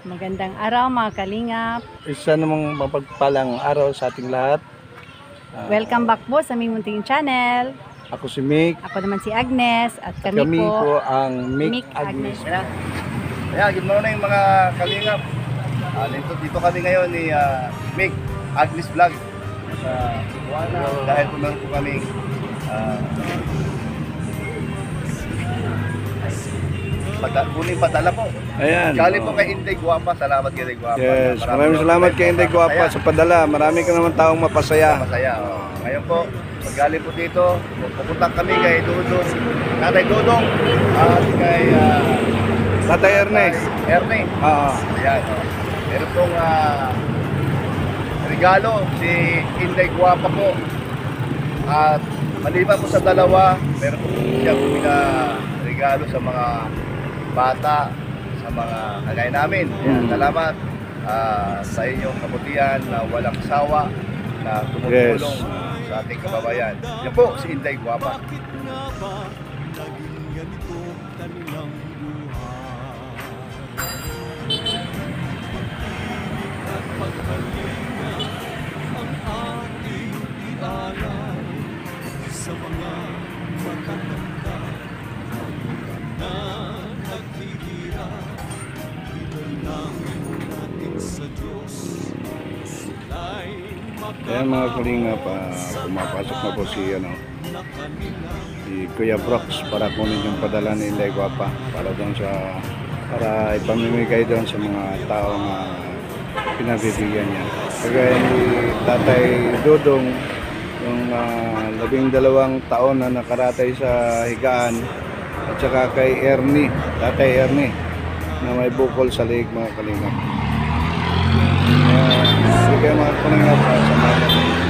Magandang araw mga kalingap. Isa namang mapagpalang araw sa ating lahat. Ah, Welcome back po sa aming munting channel. Ako si Mick. Ako naman si Agnes at At kami, kami po, po ang Mick, Mick Agnes. Agnes. Ayan, good morning mga kalingap. Ah, dito, dito kami ngayon ni ah, Mick Agnes Vlog sa Cebuana dahil po meron po kami uh, pata, kuning padala po. Ayan. Galing po oh. kay Inday Guapa. Salamat kay Inday Guapa. Yes, maraming salamat kay Inday Guapa sa padala. Marami ka naman taong mapasaya. Masaya. Oh. Ngayon po, pag galing po dito, pupunta kami kay Dudong, Tatay Dudong, at kay ah, Tatay Erne. Erne. Oo. Ayan. Oh. Meron pong ah, regalo si Inday Guapa po. At maliban po sa dalawa, meron po siyang pina regalo sa mga bata, sa mga kagaya namin. Ayan, Mm. salamat ah, sa inyong kabutihan na walang sawa na tumutulong Yes. sa ating kababayan. Yan po, si Inday Guapa. Ayan mga kalinga pa, pumapasok na po si, ano, si Kuya Brooks para kunin yung padala ni Inday Guapa para doon sa para ipamimigay doon sa mga tao na pinabibigyan niya. Kagaya ni Tatay Dudong, yung ah, labing dalawang taon na nakaratay sa higaan at saka kay Ernie, Tatay Ernie na may bukol sa leeg mga kalingap. Kaya,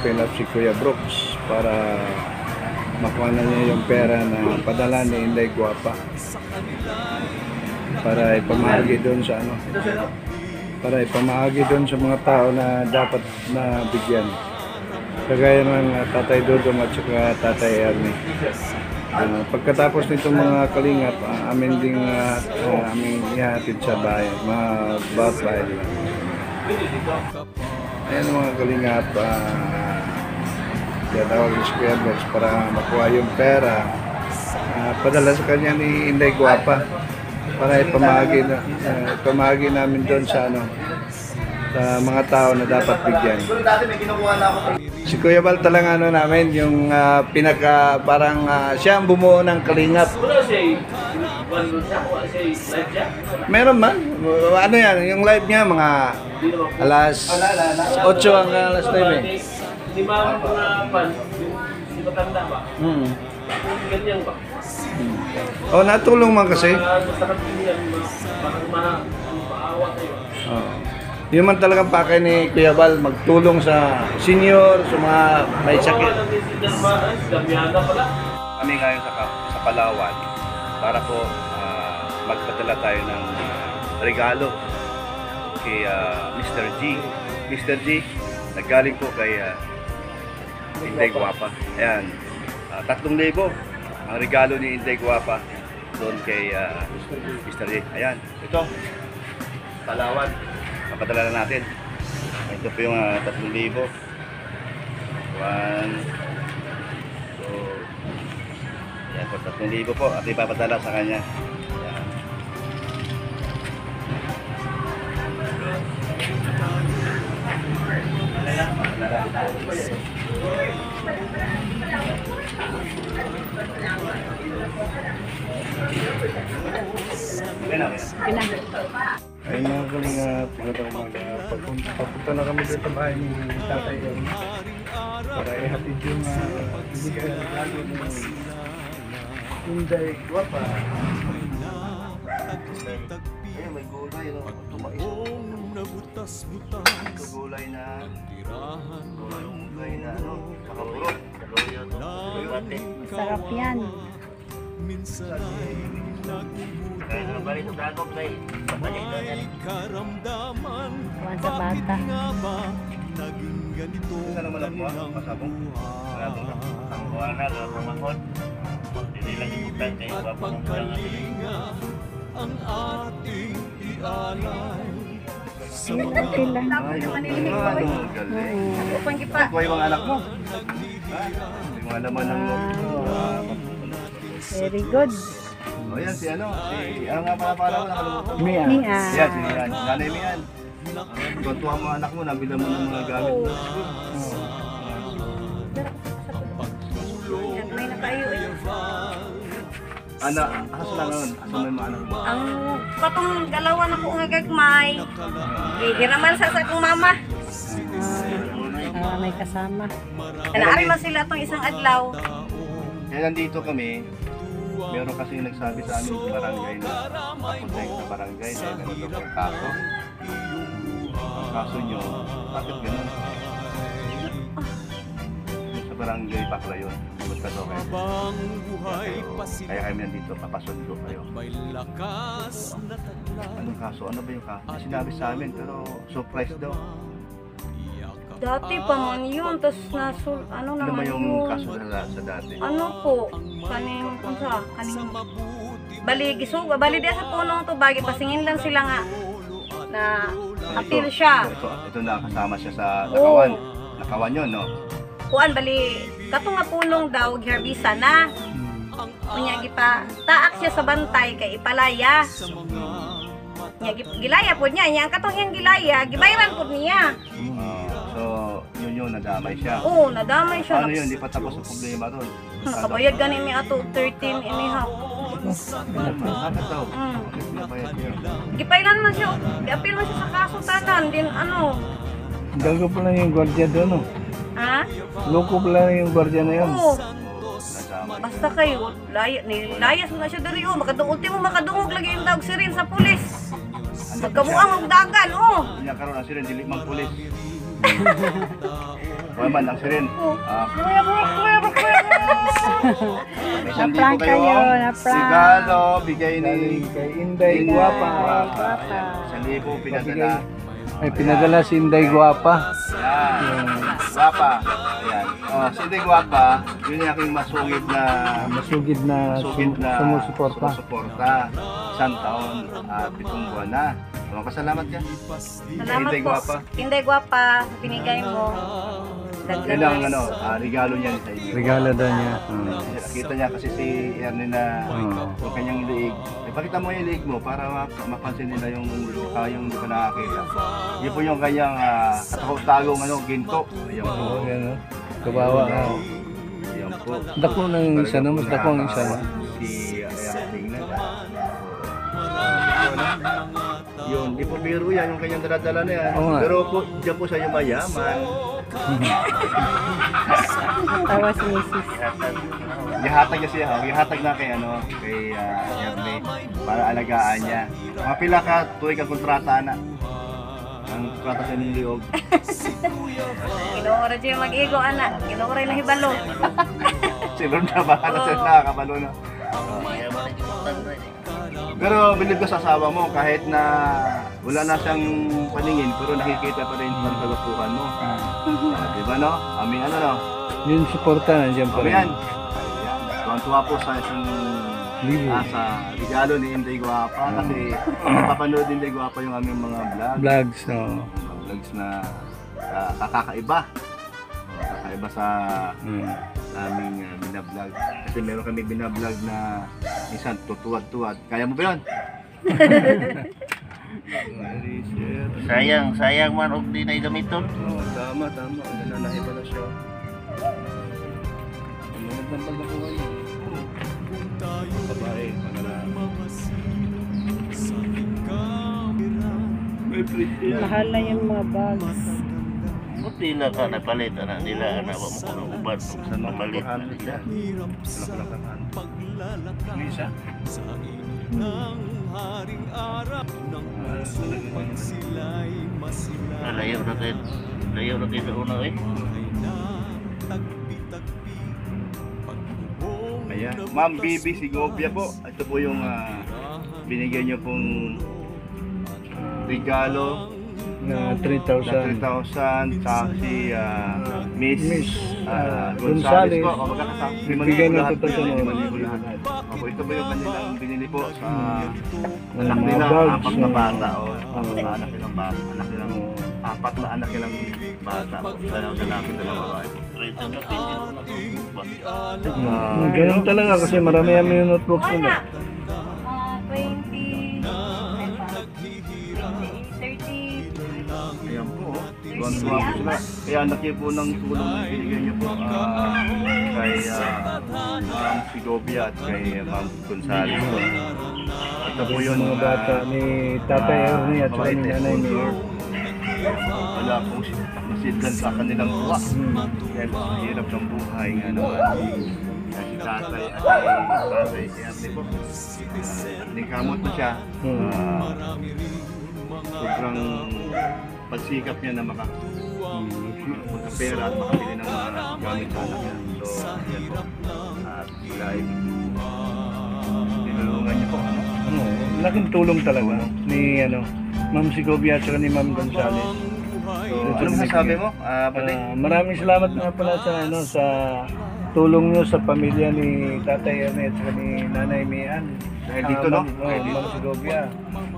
uh, mag-fill up si Kuya Brooks para makuha na niya yung pera na padala ni Inday Guapa para ipamahagi doon sa ano para ipamahagi doon sa mga tao na dapat na bigyan kagaya ng uh, Tatay Dodong at saka Tatay Ernie Ah, pagkatapos nitong mga kalingap, ah, amin ding uh, aming ihatid sa bayan, mga bawat bayan. Ayan mga kalingap, uh, tinatawag ni Square Box para makuha yung pera. Ah, padala sa kanya ni Inday Guapa para ipamahagi, na, ah, ipamahagi namin doon sa ano sa mga tao na dapat bigyan. Si Kuya Bal talaga ano namin, yung ah, pinaka, parang ah, siya ang bumuo ng kalingap. Meron man. Ano yan, yung live niya mga alas 8 hanggang alas 9 eh. Si mama ko na pan, si matanda ba? Hmm. Ganyan ba? Oh, natulong man kasi. Kaya sa kapilihan, baka ma maawa kayo. Oh. Yun man talagang pakay ni Kuya Bal, magtulong sa senior, sa mga may sakit. Din kami ngayon sa, sa Palawan para po ah, magpadala tayo ng ah, regalo kay ah, Mr. G. Mr. G, naggaling po kay uh, Inday Guapa. Ayan, ah, tatlong libo ang regalo ni Inday Guapa doon kay ah, Mr. G. Ayan, ito, Palawan. Papadala na natin. Ito po yung uh, 3,000. One, two, yan po, 3,000 po at ipapadala sa kanya. Yan. Okay na, okay na. Pina. Ay mga kalingap, magandang umaga. Pagpunta, papunta na kami dito sa bahay ni Tatay Yon. Para ihatid yung uh, bigay ng regalo ng Hyundai Guapa. Ayun, may gulay, no? Tumais. Nabutas-butas Ito gulay na, Tirahan gulay na, ano, makapurot. Sarap yan. Minsan ay nagmumuto May karamdaman. Bata. nga ba Naging ganito Isa naman ako, pasabong. Wala akong ang wala na pamangkot. Hindi lang importante yung At pagkalinga Ang ating ialay Ano, galing. Upang kipa. Ito yung anak mo. Ha? Yung alaman ng mo. Very good. O yan, si ano, si, ano nga pala pala ko, nakalimutan. Mia. Mia. Yan, si Mian. Nanay Mian. Tuntuhan mo anak mo, nabila mo ng mga gamit mo. Ana, asa na ngayon? Asa mo anak mo? Ang katong dalawa na ko nga gagmay. Gihiraman sa sa akong mama. Ah, may kasama. Naari man sila tong isang adlaw. Kaya nandito kami, meron kasi nagsabi sa amin sa barangay na papunta sa barangay na meron daw kayong kaso. Ang kaso nyo, bakit ganun? Yung sa barangay Bakla yun. Punta daw kayo. Habang buhay pa Kaya sila kami nandito, papasundo kayo. May lakas na taglan Anong kaso? Ano ba yung kaso? Sinabi sa amin pero surprise daw. Dati pa man yun. Tapos nasul, ano Ano ba naman yung yun. kaso sa, sa dati? Ano po? Kaning, unsa? Kaning, mabuti bali, gisuga. Bali di sa punong to. Bagi, pasingin lang sila nga na appeal siya. Ito, ito na kasama siya sa nakawan. Nakawan yun, no? Kuan, bali, kato nga punong daw, giherbisa na. Unya, gipa, taak siya sa bantay kay ipalaya. Nya, gilaya po niya. Nya, ang katong yung gilaya, gibayran po niya. Ah, so, yun yun, nadamay siya. Oo, nadamay siya. Ano yun, di pa tapos ang problema doon. Kabayad ganin mi ato 13 and a half. Bakit daw? Mm. Bakit pinabayad niyo? Gipailan man siya. Giapil man siya sa kaso tanan din ano. Gago pala yung gwardiya doon, no? Ha? Loko pala yung gwardiya na yun. Oo. Nadamay. Basta kayo, laya, nilayas na siya diri oh. Makadung ultimo makadungog lagi yung dog sirin sa pulis. Magkabuang og dagan oh. Kanya karoon ang sirin, dili mang pulis. Kuya man, ang sirin. Ah, kuya bro, kuya bro, kuya bro. May sandi Na-prank kayo. kayo, oh. na-prank. Regalo, bigay ni kay Inday Guapa. Guapa. Isang libo pinadala. Ay, pinadala si Inday Guapa. Yan. Guapa. Ayan. Oh, si Inday Guapa, yun yung aking masugid na Masugid na masugid sum- na sumusuporta. sumusuporta. Isang taon at pitong buwan na. Mga pasalamat ka. Salamat Inday po. Guapa. Inday guwapa, binigay mo. Yan ang ano, ah, regalo niya sa iyo. Regalo daw niya. Kita niya kasi si Ernie na Oo. yung kanyang liig. Ipakita mo yung liig mo para ma- mapansin nila yung uh, yung hindi ka nakakita. Yun po yung kanyang uh, katagong ano, ginto. Ayan po. Oo, yan, no? Kabawa. ah. Ayan po. Dako na yung isa, no? Mas dako ang isa, no? Si, ayan, tingnan. Yun, di po biro yan, yung kanyang daladala na yan. Oo nga. Pero po, diyan po sa yung mayaman. Tawa si Mrs. Ihatag niya siya, oh. ihatag na kay ano, kay uh, Ernie para alagaan niya. Mga pila ka tuwing kang kontrata na. Ang kontrata sa inyong liog. Inuura siya mag-igo, anak. Inuura yung hibalo. Si Lord na bahala sa nakakabalo na. Kaya Pero bilib sa asawa mo kahit na wala na siyang paningin pero nakikita pa rin ang kagapuhan mo. Ah, di ba no? Aming ano no? Yung suporta nandiyan pa rin. yan. Ayan. Tuwan-tuwa po sa isang Libo. ah, sa regalo ni Inday Guapa kasi napapanood ni Inday Guapa yung aming mga vlog. Vlogs, no. Mga vlogs na ah, kakakaiba. Kakaiba sa Mm. Aming uh, binablog. Kasi meron kami binablog na minsan tutuwad-tuwad. Kaya mo ba yun? Sayang, sayang man og di na gamiton. Oo, tama, tama. Nalalahi pala siya. Ang magandang pagkakuha niya. Babae, yan. Mahal na yung mga bags. Buti na ka napalit ana nila ana wa mo kuno ubad sa napalit na nila. Lisa? Layo na kayo. Layo na kayo sa una eh. Ayan. Ma'am Bibi Sigobia po. Ito po yung ah, binigay niyo pong regalo Na na 3,000. 3,000 sa si ah, Miss, Miss, ah, ah, Gonzales po. Magkakasama. Nagbigay ng lahat po yan, 2,000 lima libo lahat. Opo, ito po yung kanilang binili po sa Mga anak nila, apat na bata. O, apat na anak nilang bata. Anak nilang, apat na anak nilang bata. Dalawang lalaki, dalawang babae. Ganun talaga kasi marami yung notebooks nila. Tuwan-tuwa po sila. Kaya ang laki po ng tulong na binigay niyo po ah, kay ah, Ma'am at kay Ma'am Gonzales po. Ito po yun Mga bata ni Tatay Ernie at saka ni Nanay Mayor. Wala pong masidlan sa kanilang tuwa. Dahil sa hirap ng buhay nga naman. Kaya si tatay at si tatay si ate po. Uh, nikamot na siya. Ah, sobrang pagsikap niya na maka magkapera at makabili ng mga gamit sa anak niya. So, yan po. At live. Tinulungan niyo po. Ano? Ano, laking tulong talaga ni ano, Ma'am Sigobia at saka ni Ma'am Gonzales. So, ano masasabi mo? Ah, pati? Ah, maraming salamat nga pala sa ano sa tulong nyo sa pamilya ni Tatay Ernie at saka ni Nanay Mian. Dahil dito, no? Ma'am, Dahil oh, dito. Ma'am Sigobia.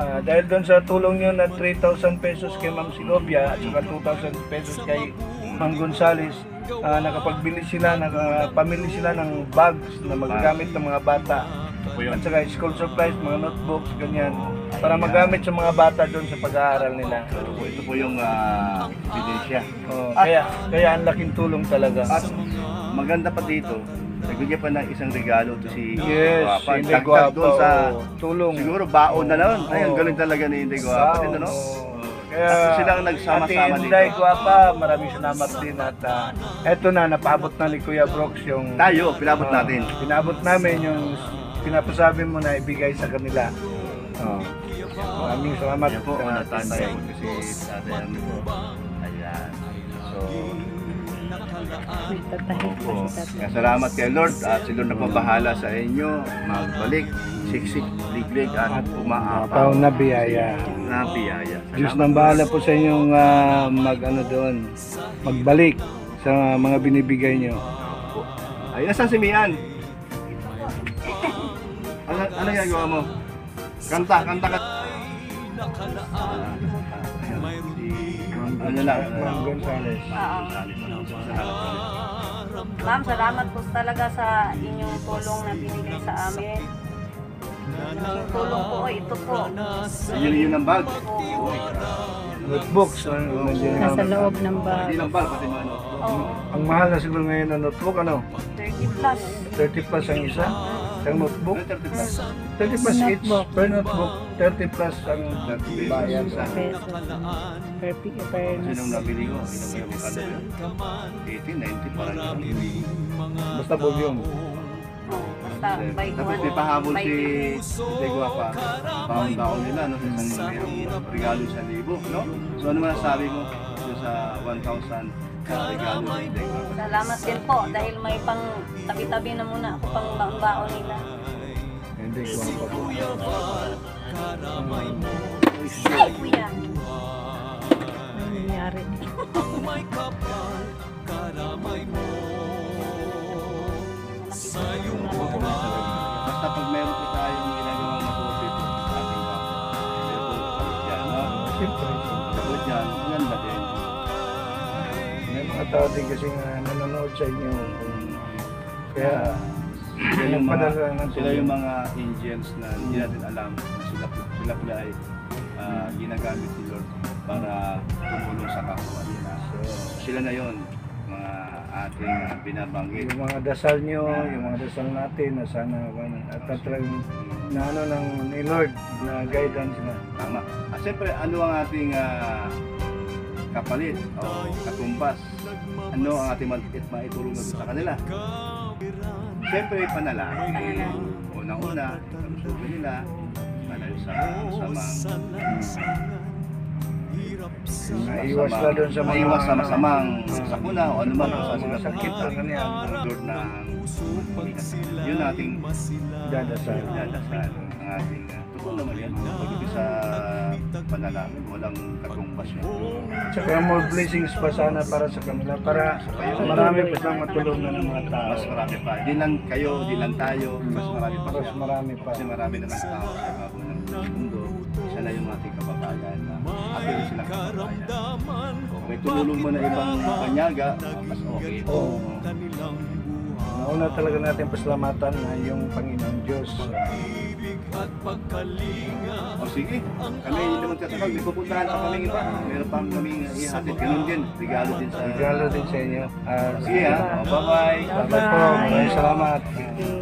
Ah, dahil doon sa tulong nyo na 3,000 pesos kay Ma'am Sigobia at saka 2,000 pesos kay Ma'am Gonzales, ah, nakapagbili sila, nakapamili sila ng bags na magagamit ng mga bata. Po yun. At saka school supplies, mga notebooks, ganyan. Para magamit sa mga bata doon sa pag-aaral nila. Ito po, ito po yung ah, ebidensya. Oh, At- kaya, kaya ang laking tulong talaga. At maganda pa dito, nagbigay pa ng isang regalo to si Yes, Guapa. hindi Dagdag doon sa tulong. siguro baon na naman. Ay, ang Oo. galing talaga ni Inday Guapa. Wow, Dito, no? oo. Kaya Kaya silang nagsama-sama Ate dito. Inday Guapa, maraming salamat din at ah, eto na, napabot na ni Kuya Brooks yung Tayo, pinabot ah, natin. Pinabot namin yung pinapasabi mo na ibigay sa kanila. Oh. Maraming salamat Yan po, ah, natanda Tatay. po kasi tatay ano po. Ayan. So, Po. si tatay. Salamat kay Lord at si Lord na pabahala sa inyo. Magbalik, siksik, liglig at umaapaw na biyaya. na biyaya. Diyos nang bahala po sa inyong ah, mag ano doon, magbalik sa mga binibigay nyo. Ay, nasaan si Mian? Ano, ano ginagawa mo? Kanta, kanta ka. Ano lang? Ma'am Gonzales. Ma'am, salamat po talaga sa inyong tulong na binigay sa amin. Yung tulong po, ay ito po. Yun yun ang bag. Notebooks. nandiyan yung- Nasa loob ng bag. Hindi lang bag, pati mga. Oh, Ang mahal na siguro ngayon na notebook, ano? 30 plus. 30 plus ang isa. Isang notebook. Ano, 30 plus? 30 plus each per notebook. 30 plus ang 30 bayan sa Pesos. Per, per Sinong nabili ko? Sinong yung ano yun? 80, 90, parang yun. Basta volume. Basta by Tapos may pahabol si two. Degwa pa. Baon-baon nila, no? Sa isang regalo sa libo, no? So ano masasabi mo sa 1,000 Salamat din po dahil may pang tabi-tabi na muna ako pang baon nila. Hindi ko pa po. Karamay mo Ay, kuya. Ano nangyari? ang may kapal Karamay mo tao din kasi nga nanonood sa inyo. Kaya, Sila yung mga, sila yung mga angels na hindi natin alam na sila, sila pala ay ah, ginagamit ni Lord para tumulong sa kapwa nila. So, sila na yon mga ating ah, binabanggit. yung mga dasal nyo, yung mga dasal natin na sana at talagang na ano ng ni Lord na guidance na. Tama. At siyempre, ano ang ating ah, kapalit o katumbas? Ano ang ating ma- maitulong na sa kanila? Siyempre, panalangin. Unang-una, kalusugan nila, malayo sa masamang Naiwas na doon sa mga maiwas sa masamang sakuna o ano man mga sila sakit na ganyan. Lord na yun ating Dadasal. dadasal ating uh, totoo naman yan pagdating sa panalangin walang katumbas yan Tsaka more blessings pa sana para sa kanila para marami pa silang matulungan ng mga tao. mas marami pa di lang kayo di lang tayo mas marami pa Mas marami pa. kasi marami naman tao sa ibabaw ng mundo isa na yung ating kababayan na atin silang kababayan kung may tumulong mo na ibang banyaga mas okay Oo. Nauna talaga natin pasalamatan na yung Panginoon Diyos. At pagkalinga O sige, kami naman tatanong, may pupuntahan pa kami iba. Meron pa kami ihatid. Ganun din, regalo din sa... Regalo din sa inyo. Ah, Sige ha, bye-bye. Bye po. Maraming salamat. ay makaahon